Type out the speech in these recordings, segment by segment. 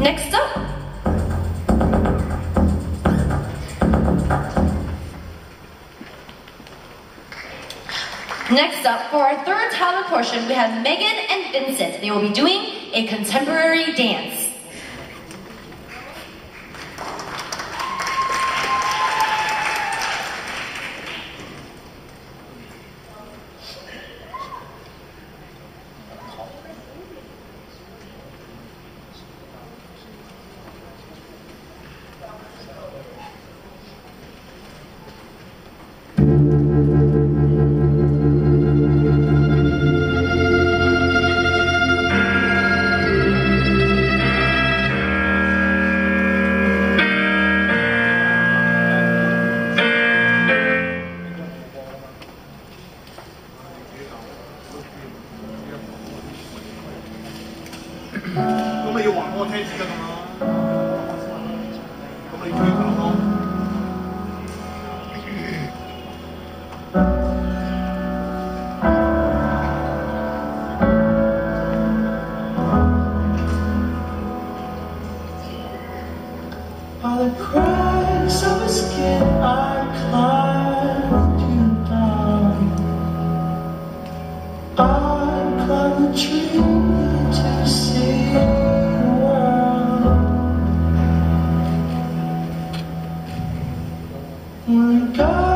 Next up, Next up, for our third talent portion, we have Megan and Vincent. They will be doing a contemporary dance. By the cracks of his skin I climbed you down I climbed the tree to see the world. When God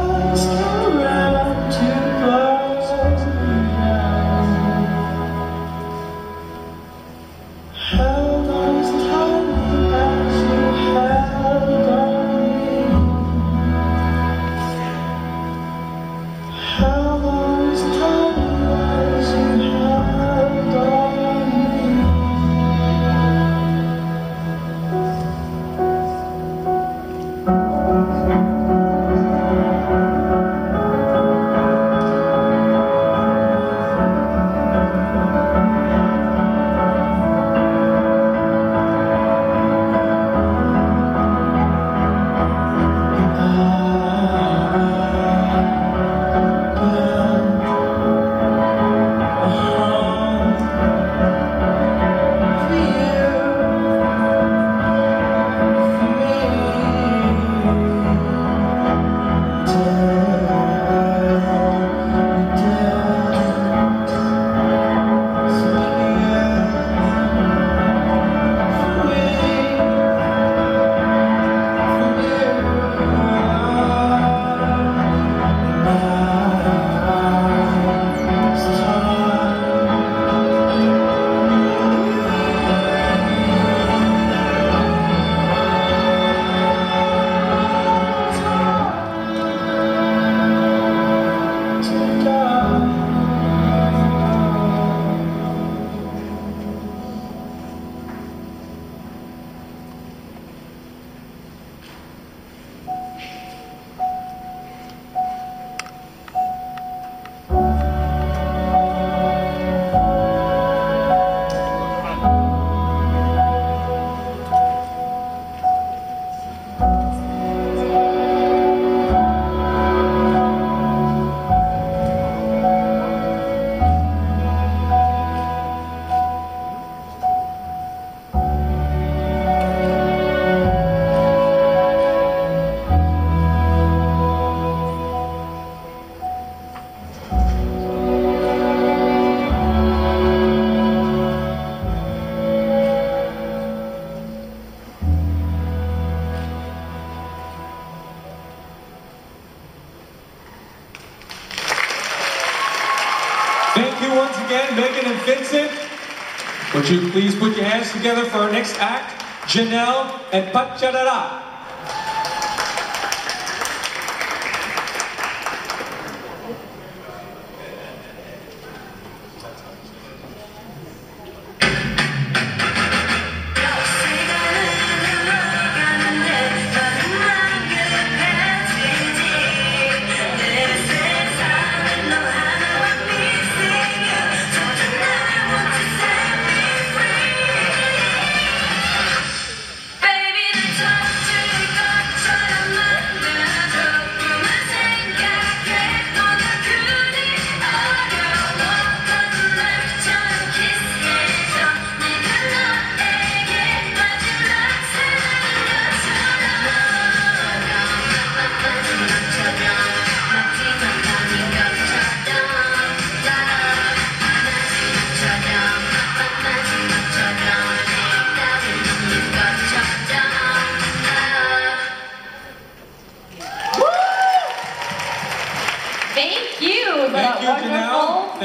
Would you please put your hands together for our next act, Janelle and Pachadara.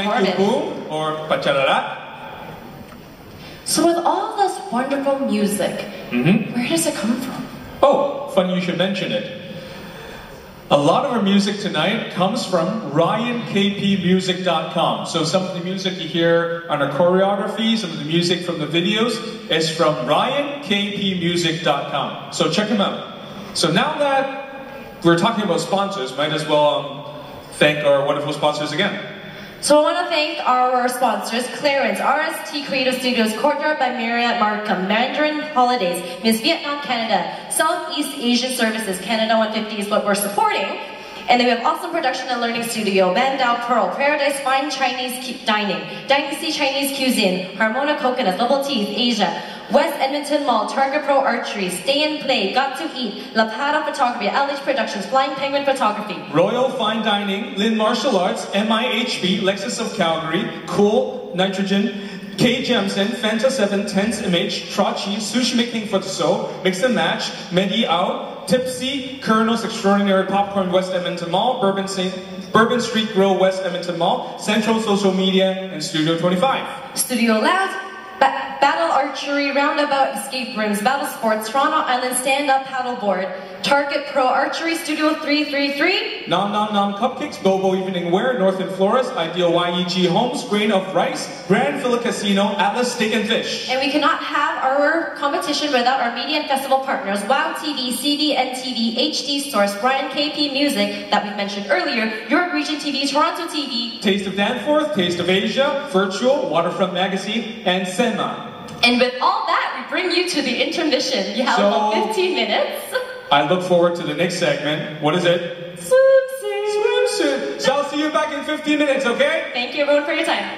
Marvin. Yuku or Pachalalat. So with all this wonderful music, Mm-hmm. where does it come from? Oh, funny you should mention it. A lot of our music tonight comes from RyanKPMusic.com. So some of the music you hear on our choreography, some of the music from the videos is from RyanKPMusic.com. So check them out. So now that we're talking about sponsors, might as well um, thank our wonderful sponsors again. So I want to thank our sponsors, Clarence, RST Creative Studios, Courtyard by Marriott Markham, Mandarin Holidays, Miss Vietnam Canada, Southeast Asian Services, Canada 150 is what we're supporting. And then we have Awesome Production and Learning Studio, Bandao Pearl, Paradise Fine Chinese Dining, Dynasty Chinese Cuisine, Harmona Coconut, Double Teeth, Asia, West Edmonton Mall, Target Pro Archery, Stay and Play, Got to Eat, La Pata Photography, LH Productions, Flying Penguin Photography, Royal Fine Dining, Lynn Martial Arts, MIHB, Lexus of Calgary, Cool, Nitrogen, K. Jemson, Fanta 7, Tense Image, Trachi, Sushi Making Futso, Mix and Match, Medi Out, Tipsy, Kernels Extraordinary Popcorn West Edmonton Mall, Bourbon, Saint, Bourbon Street Grill West Edmonton Mall, Central Social Media, and Studio 25. Studio Loud, Battle Archery, Roundabout Escape Rooms, Battle Sports, Toronto Island Stand Up Paddleboard, Target Pro Archery Studio 333, Nom Nom Nom Cupcakes, Bobo Evening Wear, North and Flores, Ideal YEG Homes, Grain of Rice, Grand Villa Casino, Atlas Steak and Fish. and we cannot have our competition without our media and festival partners, Wow TV, CDN TV, HD Source, Brian KP Music, that we mentioned earlier, York Region TV, Toronto TV, Taste of Danforth, Taste of Asia, Virtual, Waterfront Magazine, and SEMA. And with all that, we bring you to the intermission. You have So- about 15 minutes. I look forward to the next segment. What is it? Swimsuit. Swimsuit. So I'll see you back in 15 minutes, okay? Thank you everyone for your time.